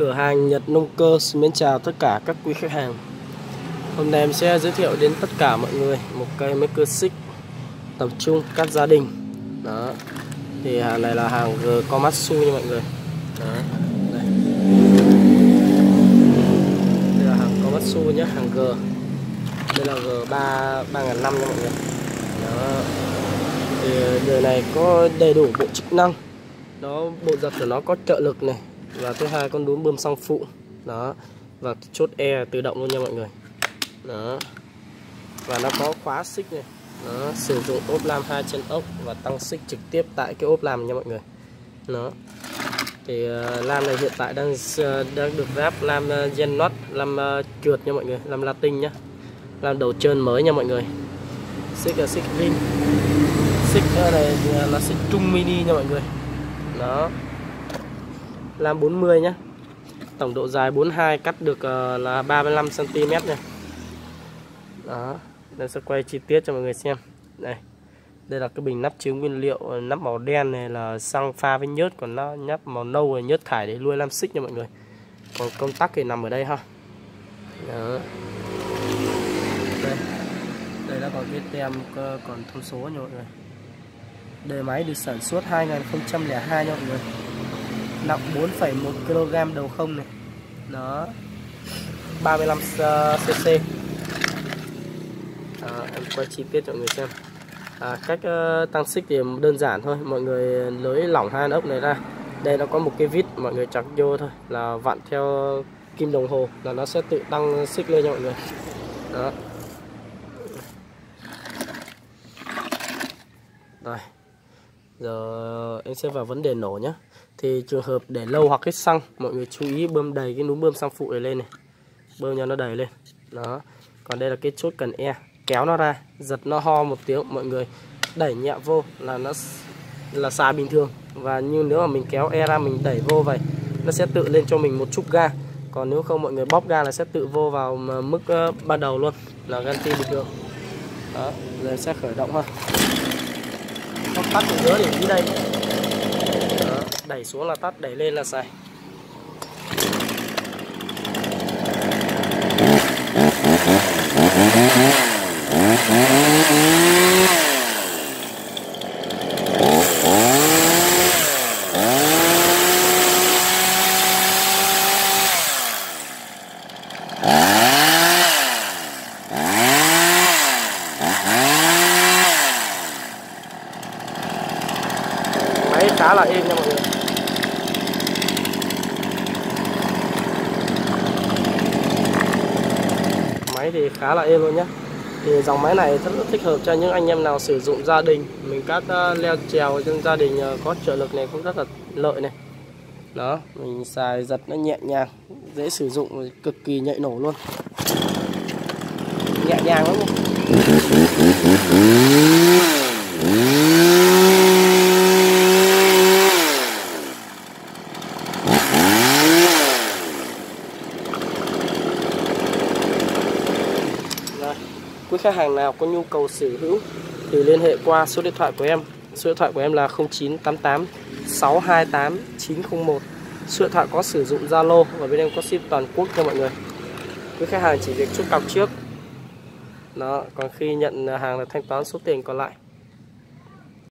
Cửa hàng Nhật Nông Cơ xin mến chào tất cả các quý khách hàng. Hôm nay em sẽ giới thiệu đến tất cả mọi người một cây máy cưa xích tập trung cắt gia đình. Đó. Thì hàng này là hàng G Komatsu nha mọi người. Đó. Đây. Đây là hàng Komatsu nhé, hàng G. Đây là G3 3005 nha mọi người. Đó. Thì à, đời này có đầy đủ bộ chức năng. Đó bộ giật của nó có trợ lực này và thứ hai con đúm bơm xăng phụ. Đó. Và chốt e tự động luôn nha mọi người. Đó. Và nó có khóa xích này. Nó sử dụng ốp lam hai chân ốc và tăng xích trực tiếp tại cái ốp lam nha mọi người. Nó thì uh, lam này hiện tại đang uh, đang được ráp lam uh, gen nut lam uh, trượt nha mọi người lam latin nhá. Lam đầu trơn mới nha mọi người. Xích là xích rim xích này là xích trung mini nha mọi người. Đó lam 40 nhé tổng độ dài 42 cắt được uh, là 35 cm này. Đó đây sẽ quay chi tiết cho mọi người xem. Đây đây là cái bình nắp chứa nguyên liệu ờ, nắp màu đen này là xăng pha với nhớt còn nó nắp màu nâu là nhớt thải để nuôi lam xích nha mọi người. Còn công tắc thì nằm ở đây ha. Đó. Đây đây đã có cái tem ờ, còn thông số nha mọi người. Đời máy được sản xuất 2002 nha mọi người. Nặng 4,1 kg đầu không này. Đó. 35cc à, ờ, Em quay chi tiết cho mọi người xem. À, Cách uh, tăng xích thì đơn giản thôi Mọi người lưới lỏng hai ốc này ra. Đây nó có một cái vít mọi người chặt vô thôi Là vặn theo kim đồng hồ Là nó sẽ tự tăng xích lên cho mọi người. Đó. Rồi. Giờ em sẽ vào vấn đề nổ nhé Thì trường hợp để lâu hoặc hết xăng Mọi người chú ý bơm đầy cái núm bơm xăng phụ này lên này. Bơm cho nó đầy lên. Đó. Còn đây là cái chốt cần E. Kéo nó ra Giật nó ho một tiếng Mọi người đẩy nhẹ vô là nó là xài bình thường. Và như nếu mà mình kéo E ra mình đẩy vô vậy Nó sẽ tự lên cho mình một chút ga. Còn nếu không mọi người bóp ga là sẽ tự vô vào mức uh, ban đầu luôn Là ganti bình thường. Đó. Giờ sẽ khởi động ha. Tắt ở dưới thì dưới đây đẩy xuống là tắt, đẩy lên là xài máy khá là êm nha mọi người. Máy thì khá là êm luôn nhé thì dòng máy này rất là thích hợp cho những anh em nào sử dụng gia đình. Mình các uh, ờ, leo trèo trong gia đình uh, có trợ lực này cũng rất là lợi này. Đó mình xài giật nó nhẹ nhàng dễ sử dụng cực kỳ nhạy nổ luôn. Nhẹ nhàng lắm quý khách hàng nào có nhu cầu sở hữu thì liên hệ qua số điện thoại của em. Số điện thoại của em là 0988 628 901 số điện thoại có sử dụng Zalo và bên em có ship toàn quốc cho mọi người. Quý khách hàng chỉ việc chốt cọc trước. Đó, còn khi nhận hàng là thanh toán số tiền còn lại.